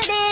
today.